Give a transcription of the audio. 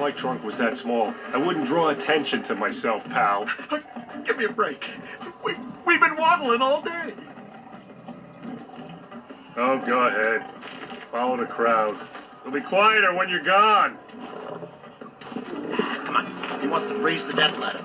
my trunk was that small, I wouldn't draw attention to myself, pal. Give me a break. We, we've been waddling all day. Oh, go ahead. Follow the crowd. It'll be quieter when you're gone. Ah, come on. He wants to raise the death ladder.